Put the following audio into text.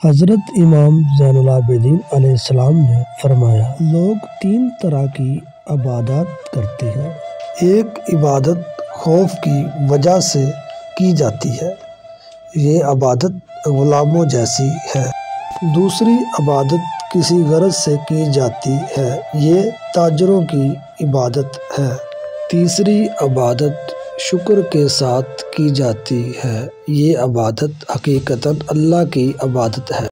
हज़रत इमाम ज़ैनुल सलाम ने फरमाया, लोग तीन तरह की इबादत करते हैं। एक इबादत खौफ की वजह से की जाती है। ये इबादत ग़ुलामों जैसी है। दूसरी इबादत किसी गरज से की जाती है। ये ताजरों की इबादत है। तीसरी इबादत शुक्र के साथ की जाती है। ये इबादत हकीकतन अल्लाह की इबादत है।